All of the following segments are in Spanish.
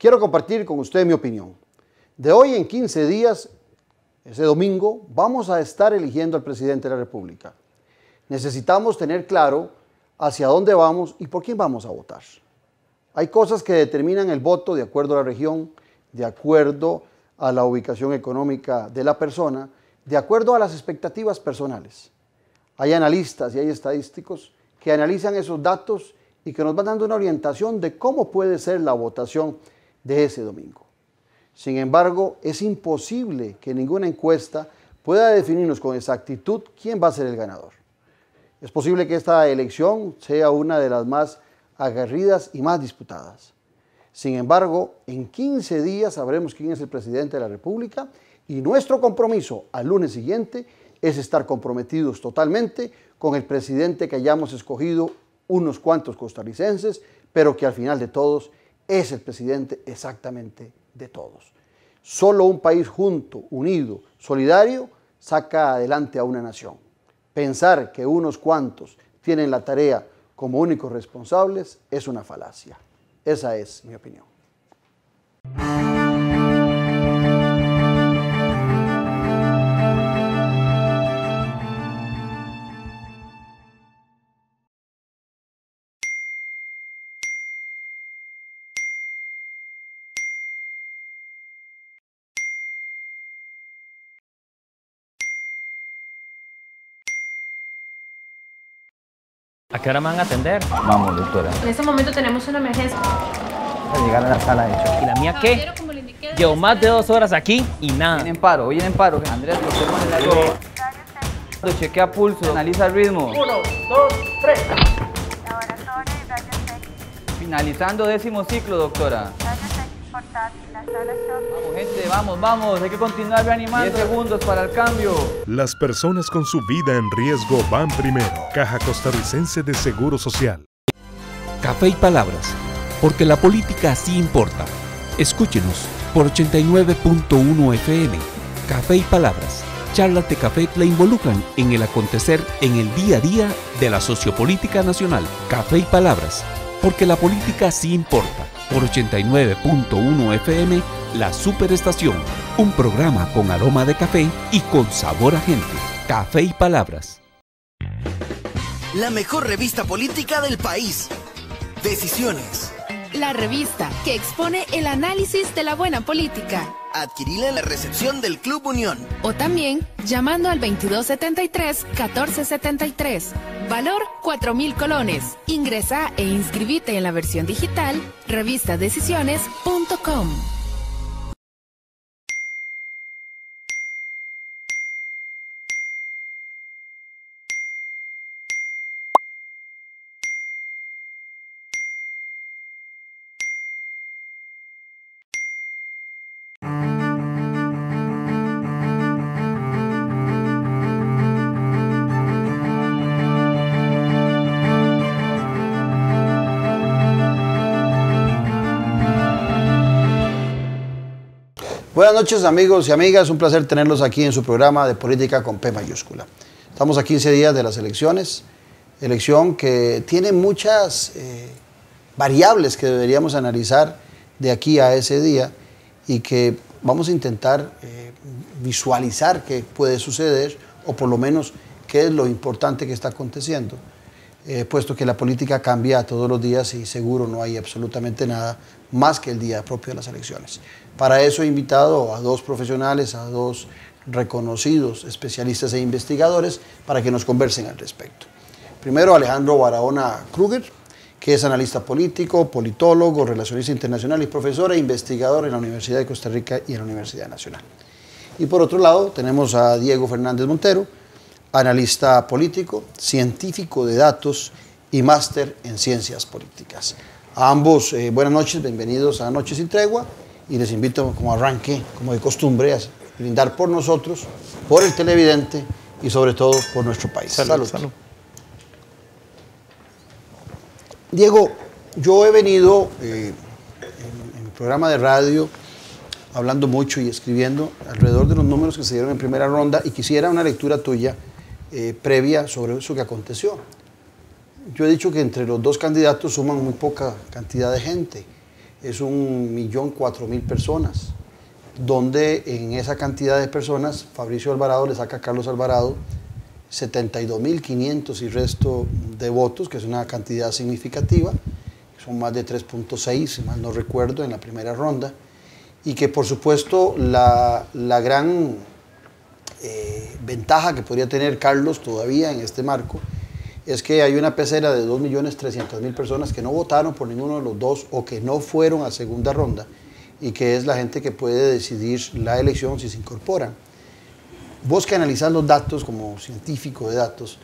Quiero compartir con usted mi opinión. De hoy en 15 días, ese domingo, vamos a estar eligiendo al presidente de la República. Necesitamos tener claro hacia dónde vamos y por quién vamos a votar. Hay cosas que determinan el voto de acuerdo a la región, de acuerdo a la ubicación económica de la persona, de acuerdo a las expectativas personales. Hay analistas y hay estadísticos que analizan esos datos y que nos van dando una orientación de cómo puede ser la votación de ese domingo. Sin embargo, es imposible que ninguna encuesta pueda definirnos con exactitud quién va a ser el ganador. Es posible que esta elección sea una de las más aguerridas y más disputadas. Sin embargo, en 15 días sabremos quién es el presidente de la República y nuestro compromiso al lunes siguiente es estar comprometidos totalmente con el presidente que hayamos escogido unos cuantos costarricenses, pero que al final de todos es el presidente exactamente de todos. Solo un país junto, unido, solidario, saca adelante a una nación. Pensar que unos cuantos tienen la tarea como únicos responsables es una falacia. Esa es mi opinión. ¿A qué hora me van a atender? Vamos, doctora. En este momento tenemos una emergencia. A llegar a la sala de hecho. ¿Y la mía qué? Llevo más de dos horas aquí y nada. Viene en paro, viene en paro. Andrés, en el aire. Chequea pulso, analiza el ritmo. Uno, dos, tres. Finalizando décimo ciclo, doctora. Portátil. La sala. Vamos, gente, vamos, vamos. Hay que continuar reanimando. 10 segundos para el cambio. Las personas con su vida en riesgo van primero. Caja Costarricense de Seguro Social. Café y Palabras, porque la política sí importa. Escúchenos por 89.1 FM. Café y Palabras. Charlas de café le involucran en el acontecer en el día a día de la sociopolítica nacional. Café y Palabras, porque la política sí importa. Por 89.1 FM, La Superestación. Un programa con aroma de café y con sabor a gente. Café y Palabras. La mejor revista política del país. Decisiones. La revista que expone el análisis de la buena política. Adquirila en la recepción del Club Unión. O también llamando al 2273-1473. Valor 4.000 colones. Ingresa e inscribite en la versión digital revistadecisiones.com. Buenas noches amigos y amigas, un placer tenerlos aquí en su programa de política con P mayúscula. Estamos a 15 días de las elecciones, elección que tiene muchas eh, variables que deberíamos analizar de aquí a ese día y que vamos a intentar eh, visualizar qué puede suceder o por lo menos qué es lo importante que está aconteciendo, eh, puesto que la política cambia todos los días y seguro no hay absolutamente nada más que el día propio de las elecciones. Para eso he invitado a dos profesionales, a dos reconocidos especialistas e investigadores para que nos conversen al respecto. Primero Alejandro Barahona Kruger, que es analista político, politólogo, relacionista internacional y profesor e investigador en la Universidad de Costa Rica y en la Universidad Nacional. Y por otro lado tenemos a Diego Fernández Montero, analista político, científico de datos y máster en ciencias políticas. A ambos, eh, buenas noches, bienvenidos a Noches sin Tregua y les invito como arranque, como de costumbre, a brindar por nosotros, por el televidente y sobre todo por nuestro país. Salud, salud. Diego, yo he venido eh, en, en mi programa de radio hablando mucho y escribiendo alrededor de los números que se dieron en primera ronda y quisiera una lectura tuya eh, previa sobre eso que aconteció. Yo he dicho que entre los dos candidatos suman muy poca cantidad de gente. es un millón cuatro mil personas, donde en esa cantidad de personas Fabricio Alvarado le saca a Carlos Alvarado 72.500 y resto de votos, que es una cantidad significativa, son más de 3.6, si mal no recuerdo, en la primera ronda, y que por supuesto la, la gran eh, ventaja que podría tener Carlos todavía en este marco es que hay una pecera de 2.300.000 personas que no votaron por ninguno de los dos o que no fueron a segunda ronda y que es la gente que puede decidir la elección si se incorporan. Vos que analizás los datos como científico de datos,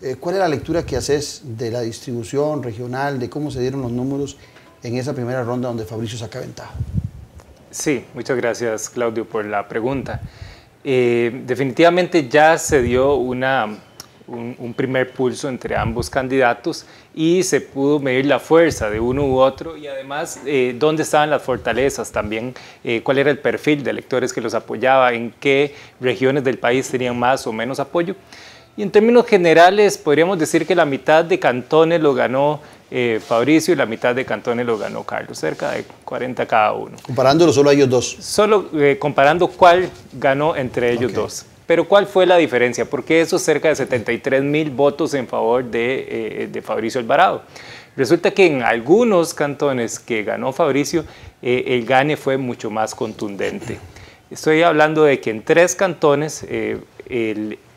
eh, ¿cuál es la lectura que haces de la distribución regional, de cómo se dieron los números en esa primera ronda donde Fabricio saca ventaja? Sí, muchas gracias Claudio por la pregunta. Eh, definitivamente ya se dio una un, primer pulso entre ambos candidatos y se pudo medir la fuerza de uno u otro y además eh, dónde estaban las fortalezas también, eh, cuál era el perfil de electores que los apoyaba, en qué regiones del país tenían más o menos apoyo. Y en términos generales podríamos decir que la mitad de cantones lo ganó eh, Fabricio y la mitad de cantones lo ganó Carlos, cerca de 40 cada uno. Comparándolo solo a ellos dos. Solo comparando cuál ganó entre ellos dos. Pero ¿cuál fue la diferencia? ¿Por qué esos cerca de 73 mil votos en favor de, eh, de, Fabricio Alvarado? Resulta que en algunos cantones que ganó Fabricio, eh, el gane fue mucho más contundente. Estoy hablando de que en tres cantones eh,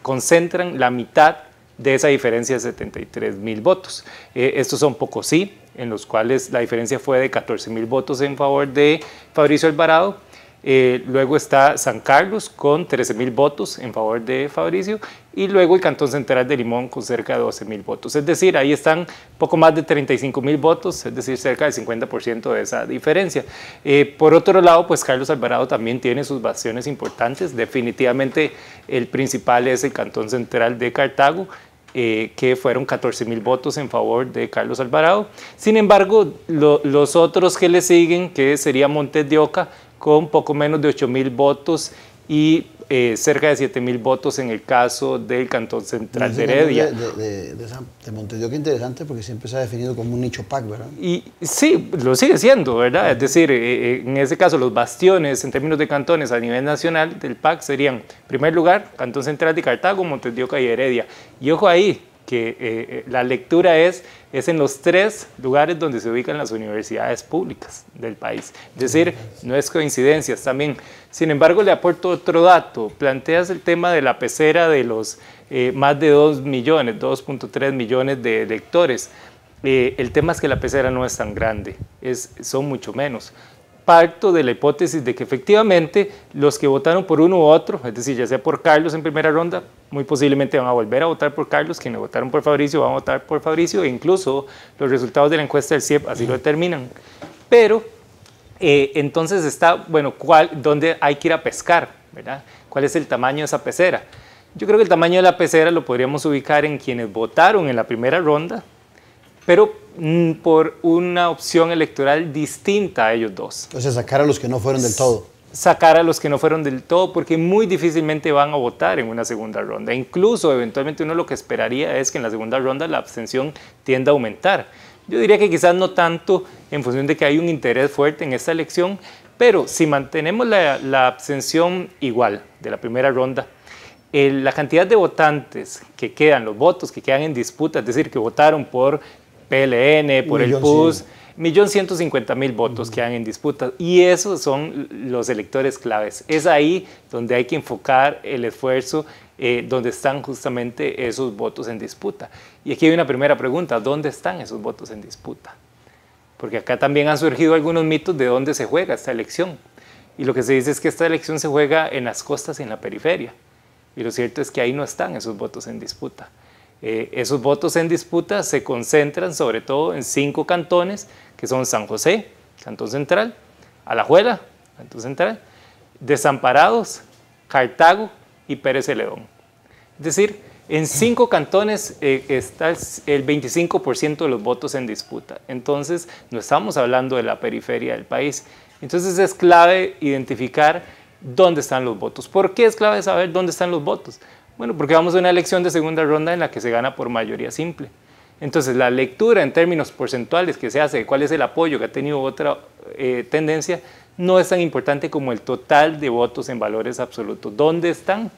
concentran la mitad de esa diferencia de 73 mil votos. estos son sí, en los cuales la diferencia fue de 14 mil votos en favor de Fabricio Alvarado eh, luego está San Carlos con 13 mil votos en favor de Fabricio y luego el Cantón Central de Limón con cerca de 12 mil votos. Es decir, ahí están poco más de 35 mil votos, es decir, cerca del 50% de esa diferencia. Eh, por otro lado, pues Carlos Alvarado también tiene sus bastiones importantes. Definitivamente el principal es el Cantón Central de Cartago, eh, que fueron 14 mil votos en favor de Carlos Alvarado. Sin embargo, los otros que le siguen, que sería Montes de Oca, con poco menos de 8 mil votos y eh, cerca de 7 mil votos en el caso del Cantón Central de Heredia. De, de, de, interesante porque siempre se ha definido como un nicho PAC, ¿verdad? Y sí, lo sigue siendo, ¿verdad? Es decir, eh, eh, en ese caso los bastiones en términos de cantones a nivel nacional del PAC serían, en primer lugar, Cantón Central de Cartago, Montes de Oca y Heredia. Y ojo ahí, que eh, eh, la lectura es, es en los tres lugares donde se ubican las universidades públicas del país. Es decir, no es coincidencia también. Sin embargo, le aporto otro dato. Planteas el tema de la pecera de los eh, más de 2 millones, 2.3 millones de electores. el tema es que la pecera no es tan grande, es, son mucho menos parto de la hipótesis de que efectivamente los que votaron por uno u otro, es decir, ya sea por Carlos en primera ronda, muy posiblemente van a volver a votar por Carlos, quienes votaron por Fabricio van a votar por Fabricio, e incluso los resultados de la encuesta del CIEP así lo determinan. Pero eh, entonces está, bueno, ¿cuál, ¿dónde hay que ir a pescar? ¿verdad? ¿Cuál es el tamaño de esa pecera? Yo creo que el tamaño de la pecera lo podríamos ubicar en quienes votaron en la primera ronda, pero por una opción electoral distinta a ellos dos. O sea, sacar a los que no fueron del todo. Sacar a los que no fueron del todo, porque muy difícilmente van a votar en una segunda ronda. Incluso, eventualmente, uno lo que esperaría es que en la segunda ronda la abstención tienda a aumentar. Yo diría que quizás no tanto en función de que hay un interés fuerte en esta elección, pero si mantenemos la, abstención igual de la primera ronda, la cantidad de votantes que quedan, los votos que quedan en disputa, es decir, que votaron por PLN, por el PUS, millón ciento cincuenta mil votos que han en disputa y esos son los electores claves. Es ahí donde hay que enfocar el esfuerzo, eh, donde están justamente esos votos en disputa. Y aquí hay una primera pregunta, ¿dónde están esos votos en disputa? Porque acá también han surgido algunos mitos de dónde se juega esta elección. Y lo que se dice es que esta elección se juega en las costas y en la periferia. Y lo cierto es que ahí no están esos votos en disputa. Eh, esos votos en disputa se concentran sobre todo en cinco cantones, que son San José, Cantón Central, Alajuela, Cantón Central, Desamparados, Cartago y Pérez Celedón. Es decir, en cinco cantones eh, está el 25% de los votos en disputa. Entonces, no estamos hablando de la periferia del país. Entonces, es clave identificar dónde están los votos. ¿Por qué es clave saber dónde están los votos? Bueno, porque vamos a una elección de segunda ronda en la que se gana por mayoría simple. Entonces, la lectura en términos porcentuales que se hace de cuál es el apoyo que ha tenido otra eh, tendencia no es tan importante como el total de votos en valores absolutos. ¿Dónde están?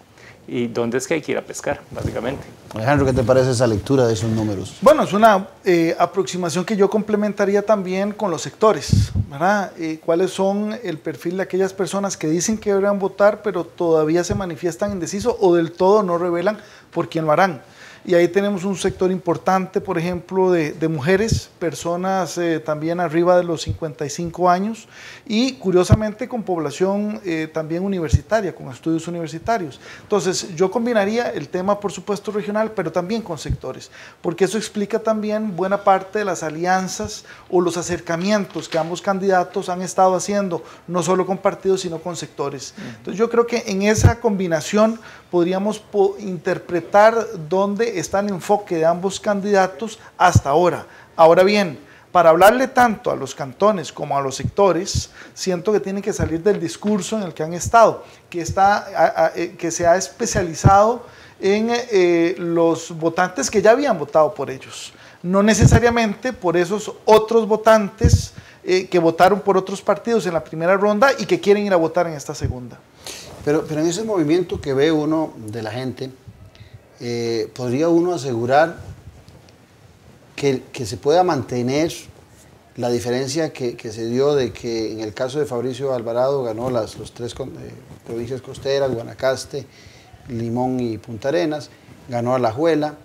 Y dónde es que hay que ir a pescar, básicamente. Alejandro, ¿qué te parece esa lectura de esos números? Bueno, es una eh, aproximación que yo complementaría también con los sectores, ¿verdad? Eh, ¿Cuáles son el perfil de aquellas personas que dicen que deberían votar, pero todavía se manifiestan indecisos o del todo no revelan por quién lo harán? Y ahí tenemos un sector importante, por ejemplo, de, mujeres, personas eh, también arriba de los 55 años y curiosamente con población eh, también universitaria, con estudios universitarios. Entonces, yo combinaría el tema, por supuesto, regional, pero también con sectores, porque eso explica también buena parte de las alianzas o los acercamientos que ambos candidatos han estado haciendo, no solo con partidos, sino con sectores. Entonces, yo creo que en esa combinación podríamos interpretar dónde está el enfoque de ambos candidatos hasta ahora. Ahora bien, para hablarle tanto a los cantones como a los sectores, siento que tiene que salir del discurso en el que han estado, que, está, eh, que se ha especializado en eh, los votantes que ya habían votado por ellos, no necesariamente por esos otros votantes eh, que votaron por otros partidos en la primera ronda y que quieren ir a votar en esta segunda. Pero, pero en ese movimiento que ve uno de la gente, eh, podría uno asegurar que, que, se pueda mantener la diferencia que, que, se dio de que en el caso de Fabricio Alvarado ganó las los tres eh, provincias costeras, Guanacaste, Limón y Punta Arenas, ganó a La Juela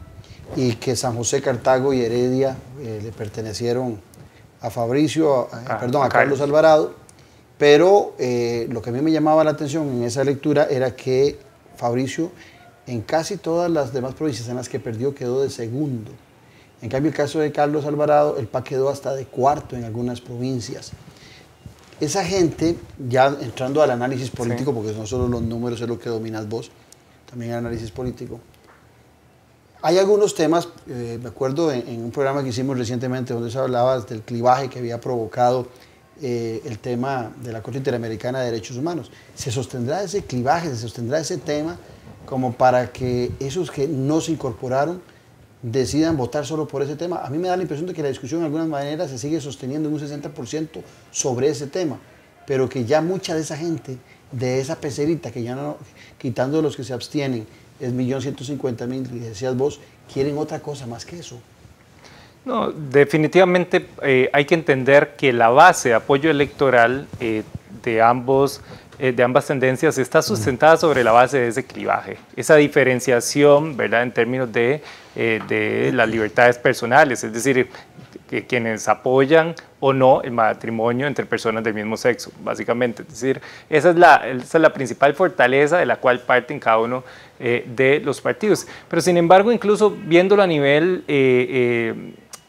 y que San José, Cartago y Heredia eh, le pertenecieron a Fabricio, ah, perdón, a Carlos. Alvarado pero eh, lo que a mí me llamaba la atención en esa lectura era que Fabricio en casi todas las demás provincias en las que perdió quedó de segundo. En cambio, el caso de Carlos Alvarado, el PAC quedó hasta de cuarto en algunas provincias. Esa gente, ya entrando al análisis político, porque no solo los números es lo que dominas vos, también el análisis político, hay algunos temas, eh, me acuerdo en, en, un programa que hicimos recientemente donde se hablaba del clivaje que había provocado eh, el tema de la Corte Interamericana de Derechos Humanos. ¿Se sostendrá ese clivaje, se sostendrá ese tema como para que esos que no se incorporaron decidan votar solo por ese tema? A mí me da la impresión de que la discusión de alguna manera se sigue sosteniendo en un 60% sobre ese tema, pero que ya mucha de esa gente, de esa pecerita, que ya no, quitando los que se abstienen, es 1.150.000, y decías vos, quieren otra cosa más que eso. No, definitivamente eh, hay que entender que la base de apoyo electoral eh, de, ambos, eh, de ambas tendencias está sustentada sobre la base de ese clivaje, esa diferenciación ¿verdad? en términos de, de las libertades personales, es decir, que quienes apoyan o no el matrimonio entre personas del mismo sexo, básicamente. Es decir, esa es la, esa es la principal fortaleza de la cual parten cada uno de los partidos. Pero sin embargo, incluso viéndolo a nivel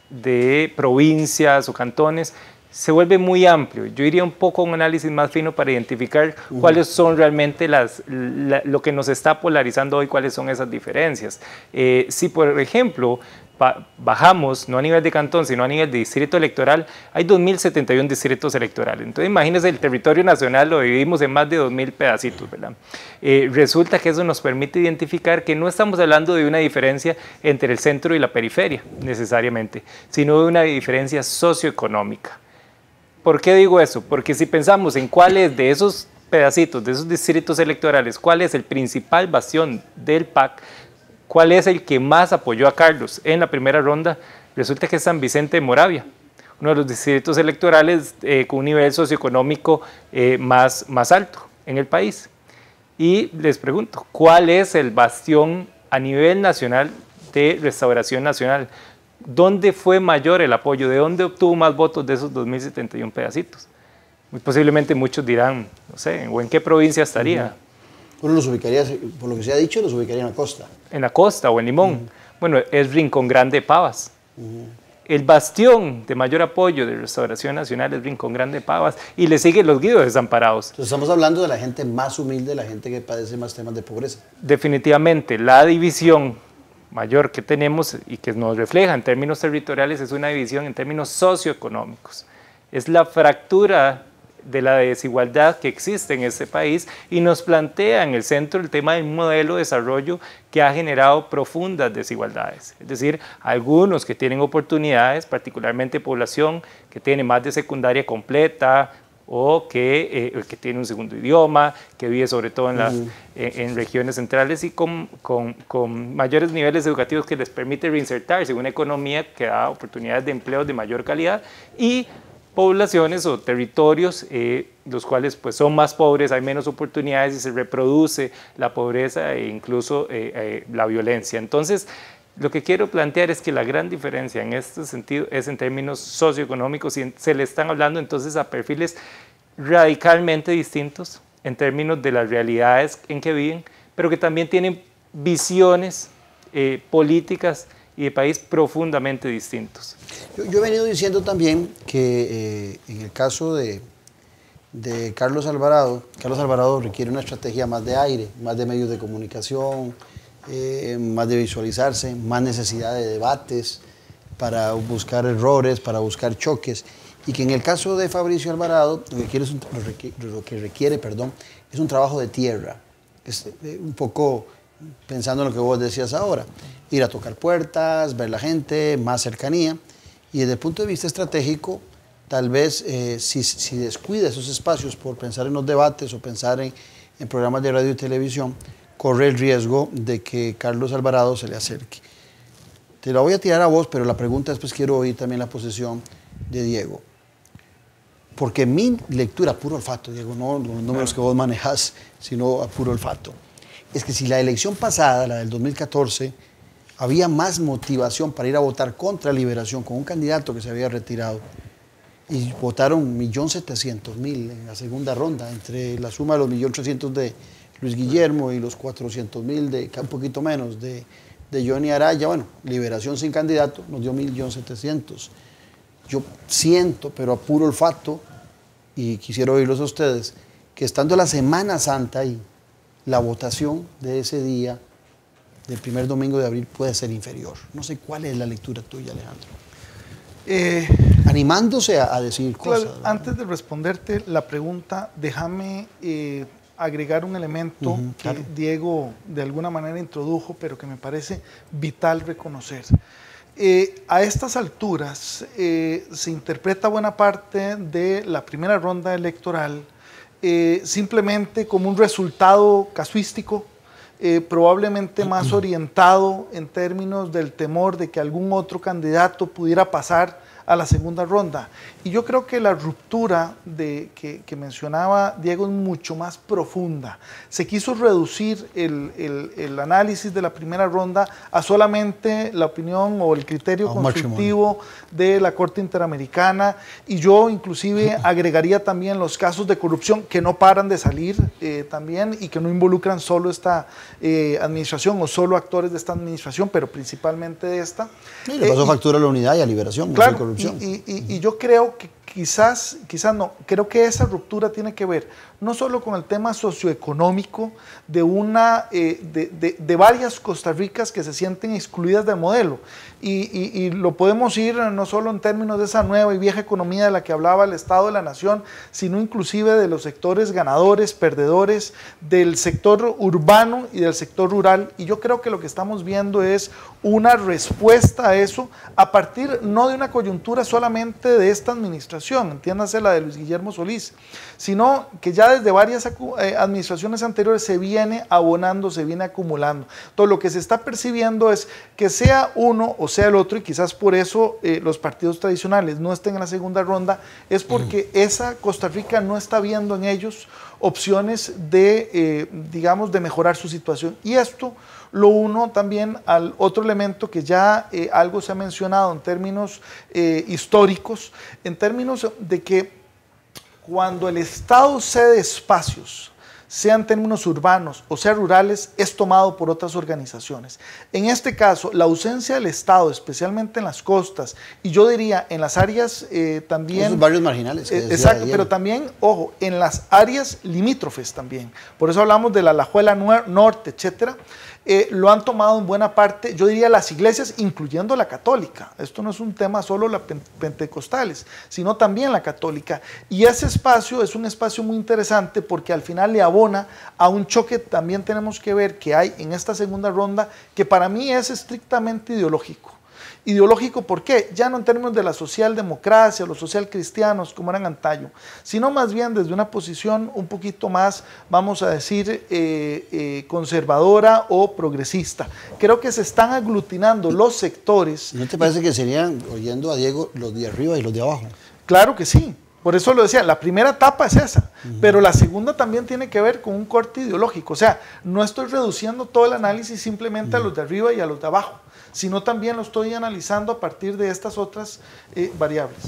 de provincias o cantones se vuelve muy amplio. Yo iría un poco a un análisis más fino para identificar cuáles son realmente las, lo que nos está polarizando hoy, cuáles son esas diferencias. Eh, si, por ejemplo, bajamos, no a nivel de cantón, sino a nivel de distrito electoral, hay 2.071 distritos electorales. Entonces imagínense, el territorio nacional lo dividimos en más de 2.000 pedacitos, ¿verdad? Eh, resulta que eso nos permite identificar que no estamos hablando de una diferencia entre el centro y la periferia, necesariamente, sino de una diferencia socioeconómica. ¿Por qué digo eso? Porque si pensamos en cuáles de esos pedacitos, de esos distritos electorales, cuál es el principal bastión del PAC, ¿Cuál es el que más apoyó a Carlos en la primera ronda? Resulta que es San Vicente de Moravia, uno de los distritos electorales eh, con un nivel socioeconómico eh, más, más alto en el país. Y les pregunto, ¿cuál es el bastión a nivel nacional de restauración nacional? ¿Dónde fue mayor el apoyo? ¿De dónde obtuvo más votos de esos 2.071 pedacitos? Muy posiblemente muchos dirán, no sé, ¿o en qué provincia estaría? Uno los ubicaría, por lo que se ha dicho, los ubicaría en la costa. En la costa o en Limón. Bueno, es Rincón Grande Pavas. El bastión de mayor apoyo de Restauración Nacional es Rincón Grande Pavas y le siguen los guidos desamparados. Entonces estamos hablando de la gente más humilde, la gente que padece más temas de pobreza. Definitivamente, la división mayor que tenemos y que nos refleja en términos territoriales es una división en términos socioeconómicos. Es la fractura de la desigualdad que existe en este país y nos plantea en el centro el tema del modelo de desarrollo que ha generado profundas desigualdades. Es decir, algunos que tienen oportunidades, particularmente población que tiene más de secundaria completa, o que, eh, que, tiene un segundo idioma, que vive sobre todo en, las, en, regiones centrales y con, con, con, mayores niveles educativos que les permite reinsertarse en una economía que da oportunidades de empleo de mayor calidad y poblaciones o territorios eh, los cuales pues son más pobres, hay menos oportunidades y se reproduce la pobreza e incluso eh, la violencia. Entonces, lo que quiero plantear es que la gran diferencia en este sentido es en términos socioeconómicos y se le están hablando entonces a perfiles radicalmente distintos en términos de las realidades en que viven, pero que también tienen visiones eh, políticas y de país profundamente distintos. Yo, he venido diciendo también que eh, en el caso de, de Carlos Alvarado, Carlos Alvarado requiere una estrategia más de aire, más de medios de comunicación, eh, más de visualizarse, más necesidad de debates para buscar errores, para buscar choques, y que en el caso de Fabricio Alvarado lo que, es un, lo que requiere perdón, es un trabajo de tierra, es eh, un poco pensando en lo que vos decías ahora, ir a tocar puertas, ver la gente, más cercanía, y desde el punto de vista estratégico, tal vez eh, si, si, descuida esos espacios por pensar en los debates o pensar en, en programas de radio y televisión, corre el riesgo de que Carlos Alvarado se le acerque. Te la voy a tirar a vos, pero la pregunta es, pues quiero oír también la posición de Diego. Porque mi lectura, puro olfato, Diego, no los números que vos manejas, sino a puro olfato, es que si la elección pasada, la del 2014, había más motivación para ir a votar contra Liberación con un candidato que se había retirado, y votaron 1.700.000 en la segunda ronda, entre la suma de los 1.300.000 de Luis Guillermo y los 400 mil, de, un poquito menos, de, de Johnny Araya, bueno, liberación sin candidato, nos dio 1.700.000. Yo siento, pero a puro olfato, y quisiera oírlos a ustedes, que estando la Semana Santa ahí, la votación de ese día, del primer domingo de abril, puede ser inferior. No sé cuál es la lectura tuya, Alejandro. Eh, Animándose a, decir cosas. Antes de responderte la pregunta, déjame eh, agregar un elemento que Diego de alguna manera introdujo, pero que me parece vital reconocer. Eh, a estas alturas se interpreta buena parte de la primera ronda electoral simplemente como un resultado casuístico, probablemente más orientado en términos del temor de que algún otro candidato pudiera pasar a la segunda ronda. Y yo creo que la ruptura de, que, mencionaba Diego es mucho más profunda. Se quiso reducir el, análisis de la primera ronda a solamente la opinión o el criterio constructivo de la Corte Interamericana y yo inclusive agregaría también los casos de corrupción que no paran de salir eh, también y que no involucran solo esta eh, administración o solo actores de esta administración, pero principalmente de esta. Y le pasó eh, factura a la unidad y a liberación. Claro, y, yo creo que quizás, quizás no, creo que esa ruptura tiene que ver no solo con el tema socioeconómico de, una, eh, de, varias Costa Ricas que se sienten excluidas del modelo. Y, lo podemos ir no solo en términos de esa nueva y vieja economía de la que hablaba el Estado de la Nación, sino inclusive de los sectores ganadores, perdedores, del sector urbano y del sector rural. Y yo creo que lo que estamos viendo es una respuesta a eso a partir no de una coyuntura solamente de esta administración, entiéndase la de Luis Guillermo Solís, sino que ya desde varias eh, administraciones anteriores se viene abonando, se viene acumulando. Todo lo que se está percibiendo es que sea uno o sea el otro, y quizás por eso eh, los partidos tradicionales no estén en la segunda ronda, es porque esa Costa Rica no está viendo en ellos opciones de, eh, digamos, de mejorar su situación. Y esto lo uno también al otro elemento que ya algo se ha mencionado en términos históricos, en términos de que cuando el Estado cede espacios, sean términos urbanos o sea rurales, es tomado por otras organizaciones. En este caso, la ausencia del Estado, especialmente en las costas, y yo diría en las áreas eh, también... Esos barrios marginales. Eh, exacto, pero también, ojo, en las áreas limítrofes también. Por eso hablamos de la Lajuela Norte, etcétera. Eh, lo han tomado en buena parte, yo diría las iglesias, incluyendo la católica. Esto no es un tema solo la pentecostales, sino también la católica. Y ese espacio es un espacio muy interesante porque al final le abona a un choque también tenemos que ver que hay en esta segunda ronda que para mí es estrictamente ideológico. Ideológico, ¿por qué? Ya no en términos de la socialdemocracia, los social cristianos, como eran antaño, sino más bien desde una posición un poquito más, vamos a decir, eh, eh, conservadora o progresista. Creo que se están aglutinando los sectores. ¿No te parece que serían, oyendo a Diego, los de arriba y los de abajo? Claro que sí. Por eso lo decía, la primera etapa es esa, pero la segunda también tiene que ver con un corte ideológico. O sea, no estoy reduciendo todo el análisis simplemente a los de arriba y a los de abajo, sino también lo estoy analizando a partir de estas otras eh, variables.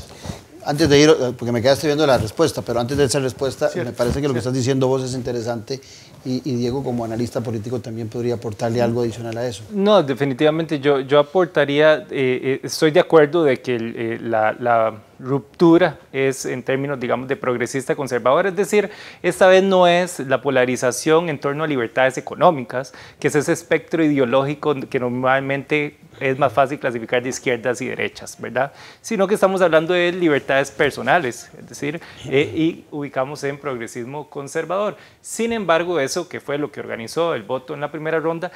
Antes de ir, eh, porque me quedaste viendo la respuesta, pero antes de esa respuesta, me parece que lo que estás diciendo vos es interesante y, Diego como analista político también podría aportarle algo adicional a eso. No, definitivamente yo, yo aportaría, eh, estoy de acuerdo de que la, la ruptura es en términos, digamos, de progresista conservador, es decir, esta vez no es la polarización en torno a libertades económicas, que es ese espectro ideológico que normalmente es más fácil clasificar de izquierdas y derechas, ¿verdad? Sino que estamos hablando de libertades personales, es decir, eh, y ubicamos en progresismo conservador. Sin embargo, eso que fue lo que organizó el voto en la primera ronda,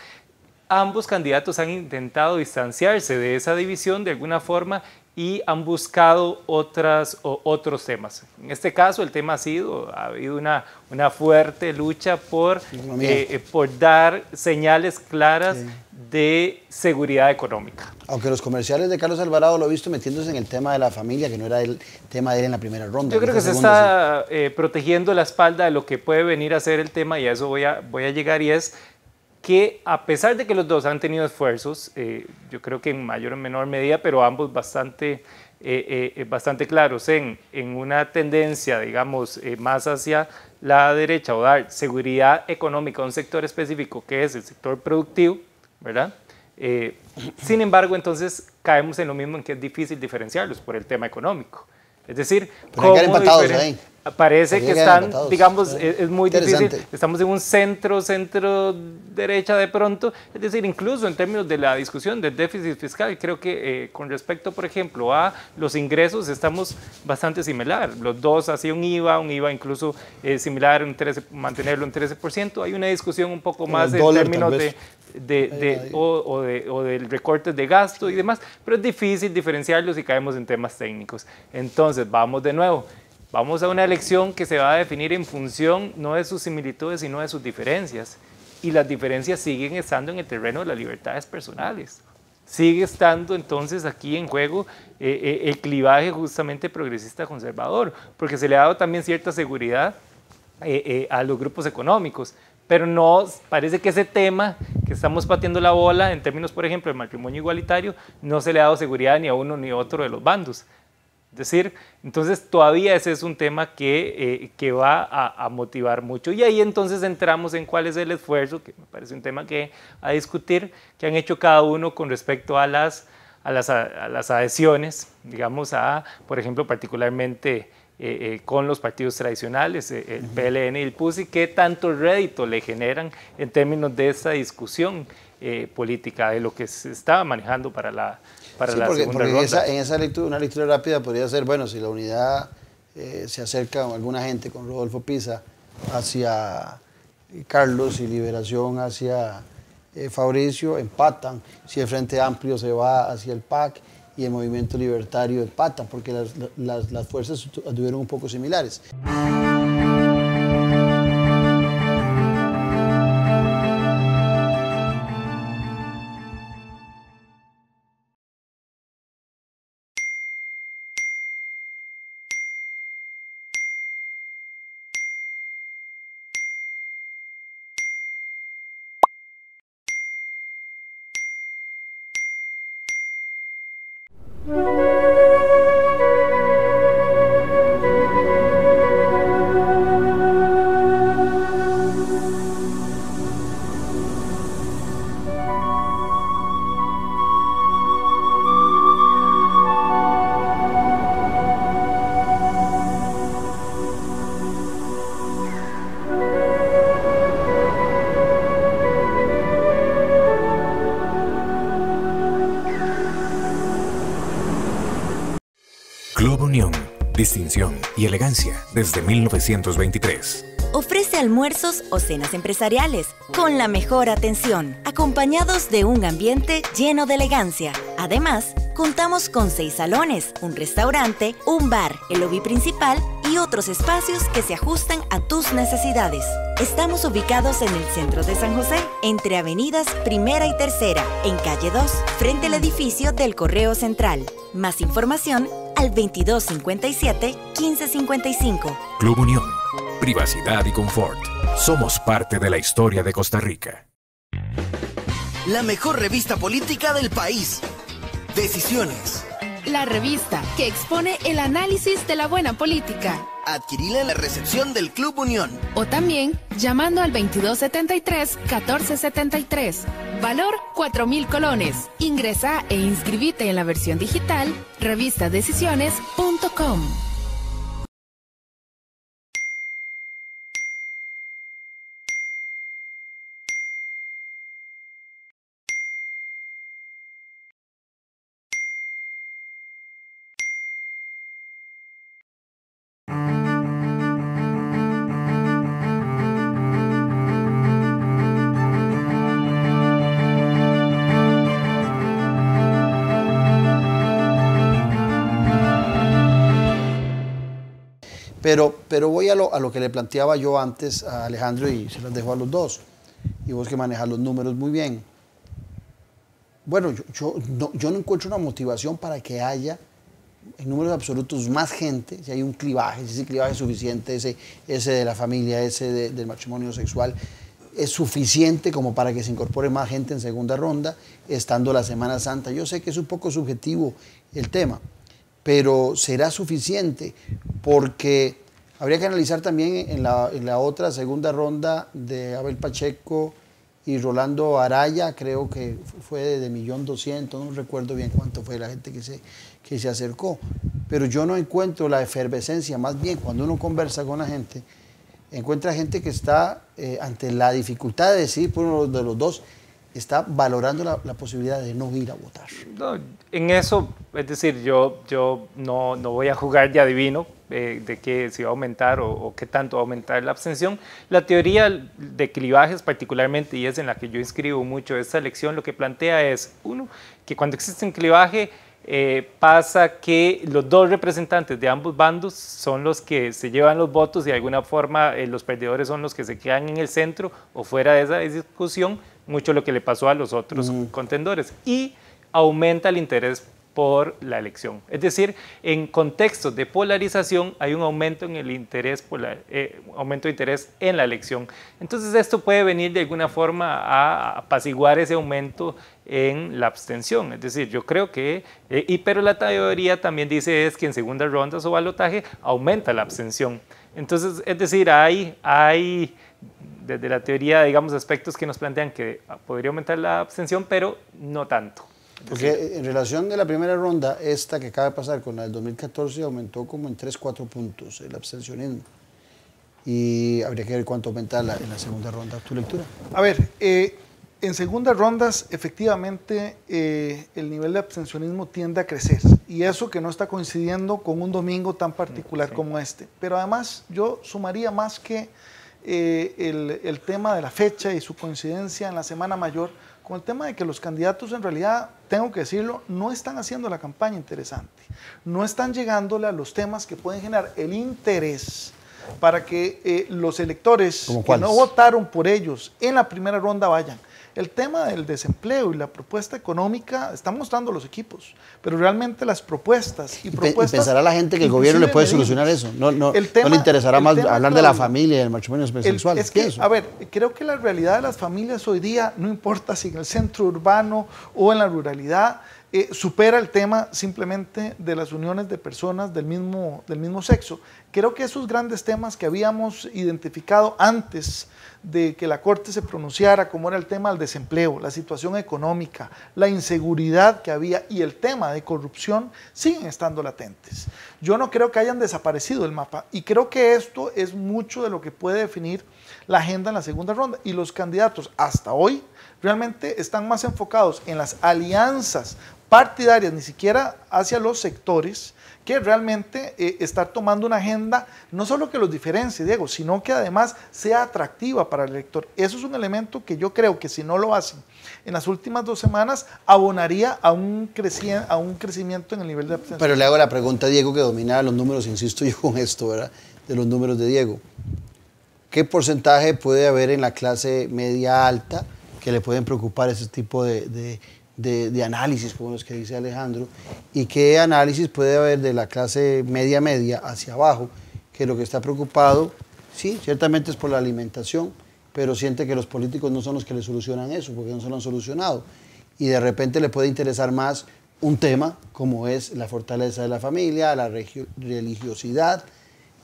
ambos candidatos han intentado distanciarse de esa división de alguna forma y han buscado otras, otros temas. En este caso, el tema ha sido, ha habido una, una fuerte lucha por, eh, por dar señales claras de seguridad económica. Aunque los comerciales de Carlos Alvarado lo he visto metiéndose en el tema de la familia, que no era el tema de él en la primera ronda. Yo creo que se está eh, protegiendo la espalda de lo que puede venir a ser el tema y a eso voy a, voy a llegar y es que a pesar de que los dos han tenido esfuerzos, eh, yo creo que en mayor o menor medida, pero ambos bastante, eh, eh, bastante claros en, en, una tendencia, digamos, más hacia la derecha o dar seguridad económica a un sector específico que es el sector productivo, ¿verdad? sin embargo, entonces caemos en lo mismo en que es difícil diferenciarlos por el tema económico. Es decir, ¿cómo ahí. Parece que están, digamos, es, muy difícil. Estamos en un centro, centro derecha de pronto. Es decir, incluso en términos de la discusión del déficit fiscal, creo que eh, con respecto, por ejemplo, a los ingresos, estamos bastante similar. Los dos hacían un IVA, un IVA incluso eh, similar, un 13, mantenerlo en 13%. Hay una discusión un poco más en términos de, de, de, o, o, de, o del recorte de gasto y demás, pero es difícil diferenciarlos y caemos en temas técnicos. Entonces, vamos de nuevo. Vamos a una elección que se va a definir en función no de sus similitudes, sino de sus diferencias. Y las diferencias siguen estando en el terreno de las libertades personales. Sigue estando entonces aquí en juego eh, eh, el clivaje justamente progresista conservador, porque se le ha dado también cierta seguridad eh, a los grupos económicos, pero no parece que ese tema que estamos pateando la bola en términos, por ejemplo, del matrimonio igualitario, no se le ha dado seguridad ni a uno ni a otro de los bandos. Es decir, entonces todavía ese es un tema que, eh, que va a, motivar mucho. Y ahí entonces entramos en cuál es el esfuerzo, que me parece un tema que a discutir, que han hecho cada uno con respecto a las, a las, a las adhesiones, digamos, a, por ejemplo, particularmente eh, eh, con los partidos tradicionales, el PLN y el PUSI, qué tanto rédito le generan en términos de esa discusión política, de lo que se estaba manejando para la para la porque, En esa, lectura, una lectura rápida podría ser, bueno, si la unidad eh, se acerca alguna gente con Rodolfo Pisa hacia Carlos y Liberación hacia eh, Fabricio, empatan. Si el Frente Amplio se va hacia el PAC y el Movimiento Libertario empatan, porque las, las, las fuerzas estuvieron un poco similares. Distinción y elegancia desde 1923. Ofrece almuerzos o cenas empresariales con la mejor atención, acompañados de un ambiente lleno de elegancia. Además, contamos con seis salones, un restaurante, un bar, el lobby principal y otros espacios que se ajustan a tus necesidades. Estamos ubicados en el centro de San José, entre avenidas Primera y Tercera, en calle 2, frente al edificio del Correo Central. Más información al 2257-1555. Club Unión. Privacidad y confort. Somos parte de la historia de Costa Rica. La mejor revista política del país. Decisiones. La revista que expone el análisis de la buena política. Adquirila en la recepción del Club Unión. O también llamando al 2273-1473. Valor 4.000 colones. Ingresa e inscribite en la versión digital revistadecisiones.com. Pero, pero voy a lo, a lo que le planteaba yo antes a Alejandro y se las dejo a los dos. Y vos que manejas los números muy bien. Bueno, yo, no, yo no encuentro una motivación para que haya en números absolutos más gente, si hay un clivaje, si ese clivaje es suficiente, ese, ese de la familia, ese de- del matrimonio sexual, es suficiente como para que se incorpore más gente en segunda ronda, estando la Semana Santa. Yo sé que es un poco subjetivo el tema, pero será suficiente porque habría que analizar también en la, en la otra segunda ronda de Abel Pacheco y Rolando Araya, creo que fue de millón doscientos, no recuerdo bien cuánto fue la gente que se, que se acercó, pero yo no encuentro la efervescencia, más bien cuando uno conversa con la gente, encuentra gente que está eh, ante la dificultad de decidir por uno de los dos, está valorando la, la posibilidad de no ir a votar. No, en eso, es decir, yo, yo no, no voy a jugar de adivino eh, de que si va a aumentar o, o qué tanto va a aumentar la abstención. La teoría de clivajes particularmente, y es en la que yo inscribo mucho esta elección, lo que plantea es, uno, que cuando existe un clivaje, eh, pasa que los dos representantes de ambos bandos son los que se llevan los votos y de alguna forma eh, los perdedores son los que se quedan en el centro o fuera de esa discusión, mucho lo que le pasó a los otros contendores. Y aumenta el interés por la elección. Es decir, en contextos de polarización hay un aumento en el interés, polar- eh, aumento de interés en la elección. Entonces esto puede venir de alguna forma a apaciguar ese aumento en la abstención. Es decir, yo creo que, eh, y, pero la teoría también dice es que en segundas rondas o balotaje aumenta la abstención. Entonces, es decir, hay, hay desde la teoría, digamos, aspectos que nos plantean que podría aumentar la abstención, pero no tanto. Porque en relación de la primera ronda, esta que acaba de pasar con la del 2014 aumentó como en 3, 4 puntos el abstencionismo. Y habría que ver cuánto aumenta la- en la segunda ronda. ¿Tu lectura? A ver, eh, en segundas rondas, efectivamente, eh, el nivel de abstencionismo tiende a crecer. Y eso que no está coincidiendo con un domingo tan particular como este. Pero además, yo sumaría más que eh, el, el tema de la fecha y su coincidencia en la Semana Mayor, con el tema de que los candidatos en realidad, tengo que decirlo, no están haciendo la campaña interesante. No están llegándole a los temas que pueden generar el interés para que eh, los electores ¿Cómo que no votaron por ellos en la primera ronda vayan. El tema del desempleo y la propuesta económica están mostrando los equipos, pero realmente las propuestas y propuestas... pensará la gente que el gobierno le puede solucionar eso. No, no, El no le interesará más tema, hablar de la familia y del matrimonio sexual. es que, Pienso. a ver, creo que la realidad de las familias hoy día, no importa si en el centro urbano o en la ruralidad, eh, supera el tema simplemente de las uniones de personas del mismo, del mismo sexo. Creo que esos grandes temas que habíamos identificado antes de que la Corte se pronunciara, como era el tema del desempleo, la situación económica, la inseguridad que había y el tema de corrupción, siguen estando latentes. Yo no creo que hayan desaparecido el mapa y creo que esto es mucho de lo que puede definir la agenda en la segunda ronda. Y los candidatos hasta hoy realmente están más enfocados en las alianzas partidarias, ni siquiera hacia los sectores, que realmente eh, estar tomando una agenda no solo que los diferencie, Diego, sino que además sea atractiva para el elector. Eso es un elemento que yo creo que si no lo hacen en las últimas dos semanas, abonaría a un, a un crecimiento en el nivel de abstención. Pero le hago la pregunta a Diego que dominaba los números, insisto yo con esto, ¿verdad? De los números de Diego. ¿Qué porcentaje puede haber en la clase media alta que le pueden preocupar ese tipo de, de, análisis, como los que dice Alejandro? ¿Y qué análisis puede haber de la clase media media hacia abajo, que lo que está preocupado, sí, ciertamente es por la alimentación, pero siente que los políticos no son los que le solucionan eso, porque no se lo han solucionado. Y de repente le puede interesar más un tema como es la fortaleza de la familia, la religiosidad,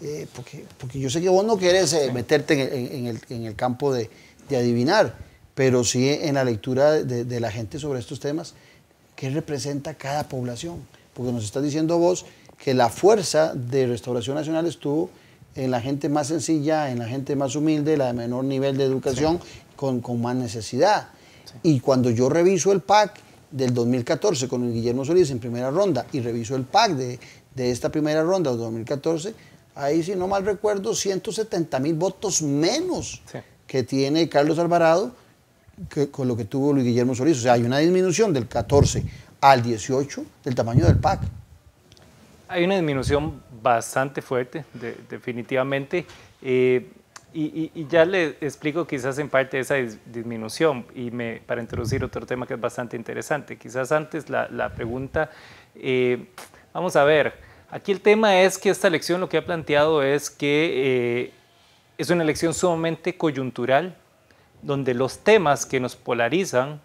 eh, porque, porque yo sé que vos no quieres eh, meterte en, el, en, el, campo de, de, adivinar, pero sí en la lectura de, de, la gente sobre estos temas, qué representa cada población. Porque nos estás diciendo vos que la fuerza de Restauración Nacional estuvo en la gente más sencilla, en la gente más humilde, la de menor nivel de educación, con, con, más necesidad. Y cuando yo reviso el PAC del 2014 con el Guillermo Solís en primera ronda y reviso el PAC de, de esta primera ronda del 2014, ahí si no mal recuerdo, 170 mil votos menos que tiene Carlos Alvarado con lo que tuvo Luis Guillermo Solís. O sea, hay una disminución del 14 al 18 del tamaño del PAC. Hay una disminución bastante fuerte, definitivamente. Eh, y, ya le explico quizás en parte esa disminución y para introducir otro tema que es bastante interesante. Quizás antes la, la pregunta, eh, vamos a ver, aquí el tema es que esta elección lo que ha planteado es que eh, es una elección sumamente coyuntural, donde los temas que nos polarizan